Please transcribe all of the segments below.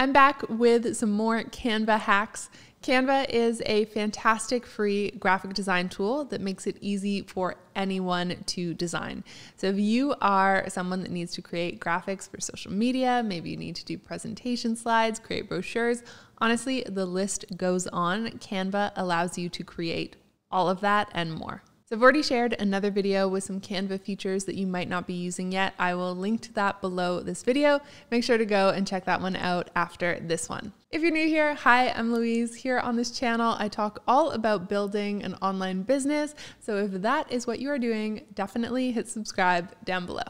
I'm back with some more Canva hacks. Canva is a fantastic free graphic design tool that makes it easy for anyone to design. So, if you are someone that needs to create graphics for social media, maybe you need to do presentation slides, create brochures, honestly, the list goes on. Canva allows you to create all of that and more. So I've already shared another video with some Canva features that you might not be using yet. I will link to that below this video. Make sure to go and check that one out after this one. If you're new here, hi, I'm Louise. Here on this channel, I talk all about building an online business. So if that is what you are doing, definitely hit subscribe down below.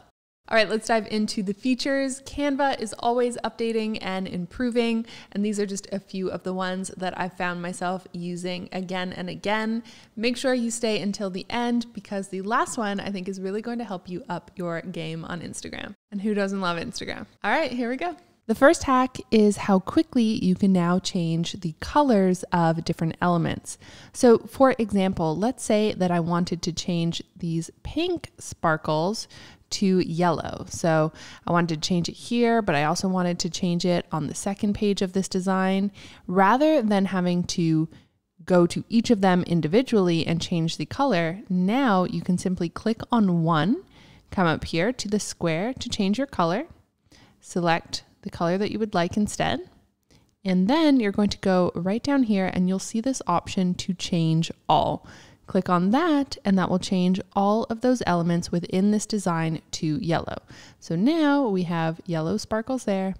All right, let's dive into the features. Canva is always updating and improving, and these are just a few of the ones that I've found myself using again and again. Make sure you stay until the end because the last one I think is really going to help you up your game on Instagram. And who doesn't love Instagram? All right, here we go. The first hack is how quickly you can now change the colors of different elements. So, for example, let's say that I wanted to change these pink sparkles to yellow. So I wanted to change it here, but I also wanted to change it on the second page of this design rather than having to go to each of them individually and change the color. Now you can simply click on one, come up here to the square to change your color, select the color that you would like instead. And then you're going to go right down here and you'll see this option to change all. Click on that and that will change all of those elements within this design to yellow. So now we have yellow sparkles there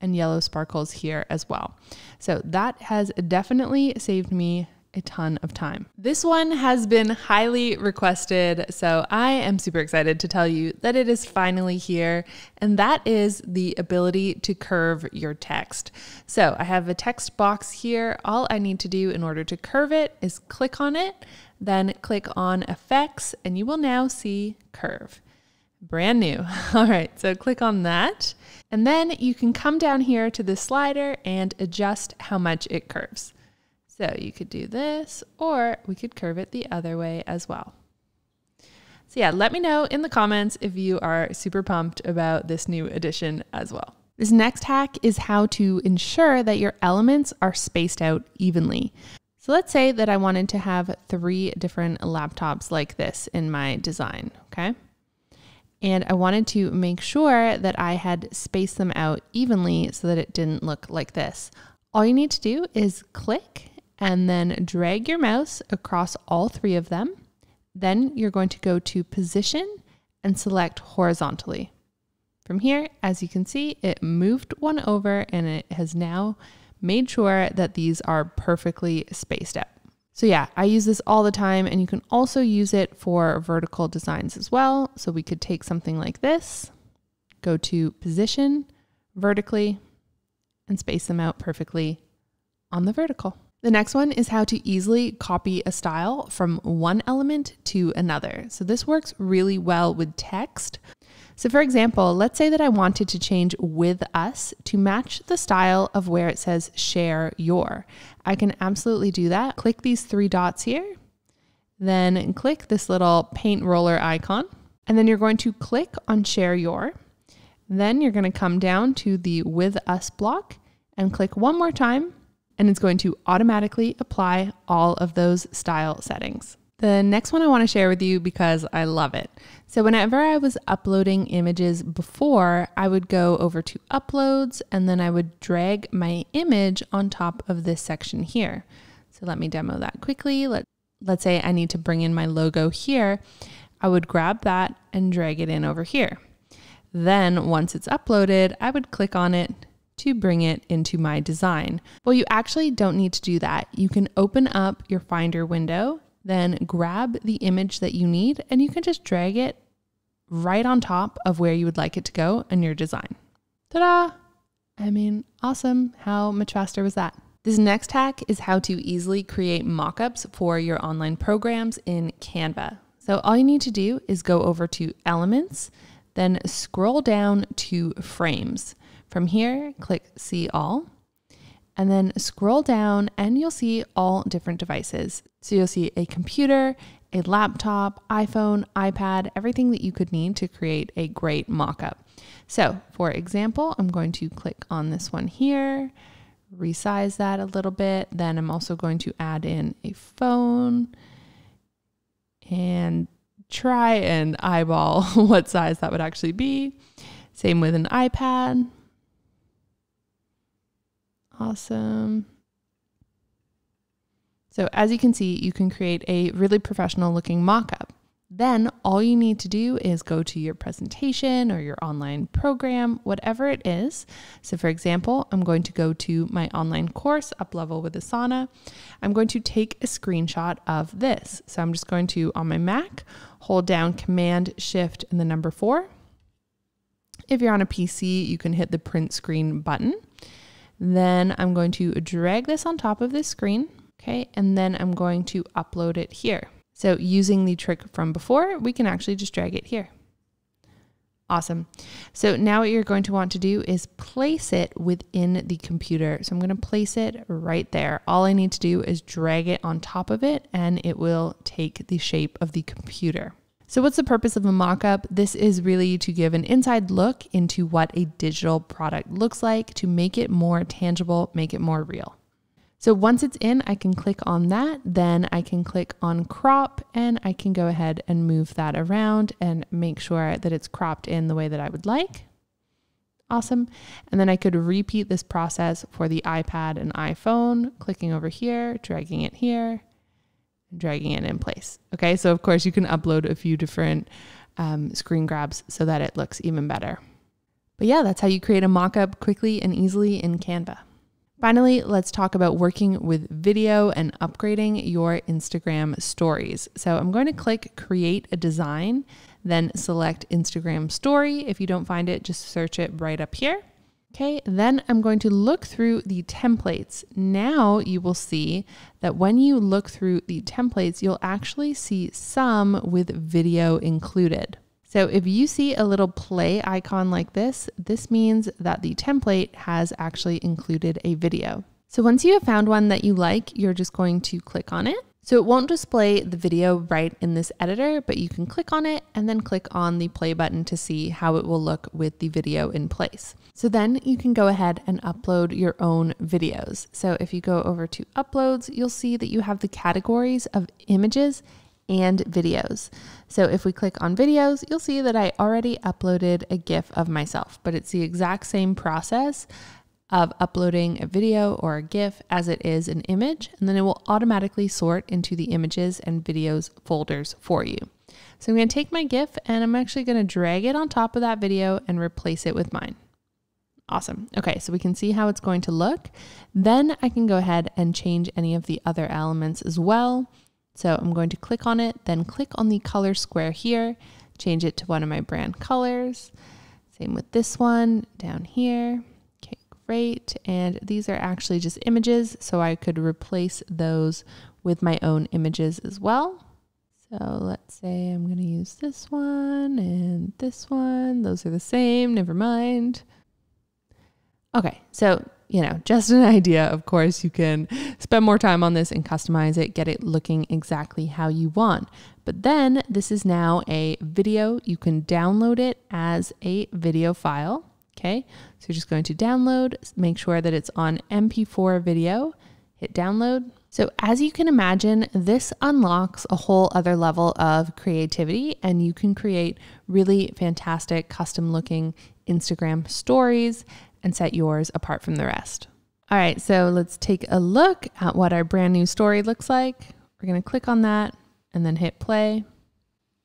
and yellow sparkles here as well. So that has definitely saved me a ton of time. This one has been highly requested, so I am super excited to tell you that it is finally here, and that is the ability to curve your text. So I have a text box here. All I need to do in order to curve it is click on it, then click on Effects, and you will now see Curve. Brand new. All right, so click on that. And then you can come down here to the slider and adjust how much it curves. So you could do this, or we could curve it the other way as well. So yeah, let me know in the comments if you are super pumped about this new addition as well. This next hack is how to ensure that your elements are spaced out evenly. So let's say that I wanted to have three different laptops like this in my design, okay? And I wanted to make sure that I had spaced them out evenly so that it didn't look like this. All you need to do is click and then drag your mouse across all three of them. Then you're going to go to position and select horizontally. From here, as you can see, it moved one over and it has now made sure that these are perfectly spaced out. So yeah, I use this all the time and you can also use it for vertical designs as well. So we could take something like this, go to position vertically and space them out perfectly on the vertical. The next one is how to easily copy a style from one element to another. So this works really well with text. So for example, let's say that I wanted to change with us to match the style of where it says share your. I can absolutely do that. Click these three dots here, then click this little paint roller icon, and then you're going to click on share your. Then you're going to come down to the with us block and click one more time and it's going to automatically apply all of those style settings. The next one I want to share with you because I love it. So, whenever I was uploading images before, I would go over to uploads and then I would drag my image on top of this section here. So, let me demo that quickly. Let, let's say I need to bring in my logo here. I would grab that and drag it in over here. Then, once it's uploaded, I would click on it, to bring it into my design. Well, you actually don't need to do that. You can open up your Finder window, then grab the image that you need, and you can just drag it right on top of where you would like it to go in your design. Ta da! I mean, awesome. How much faster was that? This next hack is how to easily create mockups for your online programs in Canva. So all you need to do is go over to Elements, then scroll down to Frames. From here, click See All, and then scroll down and you'll see all different devices. So you'll see a computer, a laptop, iPhone, iPad, everything that you could need to create a great mockup. So for example, I'm going to click on this one here, resize that a little bit. Then I'm also going to add in a phone and try and eyeball what size that would actually be. Same with an iPad. Awesome. So as you can see, you can create a really professional looking mockup. Then all you need to do is go to your presentation or your online program, whatever it is. So for example, I'm going to go to my online course, Up Level with Asana. I'm going to take a screenshot of this. So I'm just going to, on my Mac, hold down Command Shift and the number four. If you're on a PC, you can hit the print screen button. Then I'm going to drag this on top of this screen. Okay, and then I'm going to upload it here. So using the trick from before, we can actually just drag it here. Awesome. So now what you're going to want to do is place it within the computer. So I'm going to place it right there. All I need to do is drag it on top of it and it will take the shape of the computer. So what's the purpose of a mockup? This is really to give an inside look into what a digital product looks like to make it more tangible, make it more real. So once it's in, I can click on that. Then I can click on crop and I can go ahead and move that around and make sure that it's cropped in the way that I would like. Awesome. And then I could repeat this process for the iPad and iPhone, clicking over here, dragging it here, dragging it in place. Okay, so of course you can upload a few different um, screen grabs so that it looks even better. But yeah, that's how you create a mockup quickly and easily in Canva. Finally, let's talk about working with video and upgrading your Instagram stories. So I'm going to click create a design, then select Instagram story. If you don't find it, just search it right up here. Okay, then I'm going to look through the templates. Now you will see that when you look through the templates, you'll actually see some with video included. So if you see a little play icon like this, this means that the template has actually included a video. So once you have found one that you like, you're just going to click on it. So it won't display the video right in this editor, but you can click on it and then click on the play button to see how it will look with the video in place. So then you can go ahead and upload your own videos. So if you go over to uploads, you'll see that you have the categories of images and videos. So if we click on videos, you'll see that I already uploaded a GIF of myself, but it's the exact same process of uploading a video or a GIF as it is an image, and then it will automatically sort into the images and videos folders for you. So I'm going to take my GIF and I'm actually going to drag it on top of that video and replace it with mine. Awesome. Okay, so we can see how it's going to look. Then I can go ahead and change any of the other elements as well. So I'm going to click on it, then click on the color square here, change it to one of my brand colors. Same with this one down here. Great. And these are actually just images, so I could replace those with my own images as well. So let's say I'm going to use this one and this one. Those are the same, never mind. Okay, so you know, just an idea. Of course, you can spend more time on this and customize it, get it looking exactly how you want. But then this is now a video. You can download it as a video file. Okay, so you're just going to download, make sure that it's on MP4 video, hit download. So, as you can imagine, this unlocks a whole other level of creativity, and you can create really fantastic custom looking Instagram stories and set yours apart from the rest. All right, so let's take a look at what our brand new story looks like. We're gonna click on that and then hit play.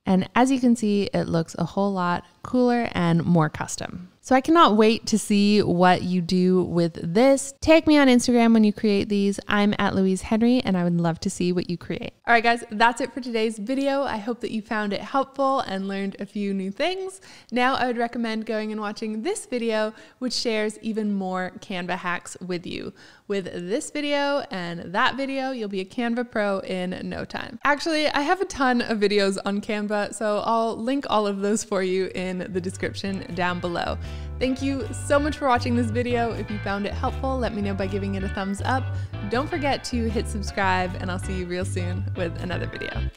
And as you can see, it looks a whole lot cooler and more custom. So I cannot wait to see what you do with this. Tag me on Instagram when you create these. I'm at Louise Henry and I would love to see what you create. All right, guys, that's it for today's video. I hope that you found it helpful and learned a few new things. Now I would recommend going and watching this video, which shares even more Canva hacks with you. With this video and that video, you'll be a Canva pro in no time. Actually, I have a ton of videos on Canva, so I'll link all of those for you in the description down below. Thank you so much for watching this video. If you found it helpful, let me know by giving it a thumbs up. Don't forget to hit subscribe and I'll see you real soon with another video.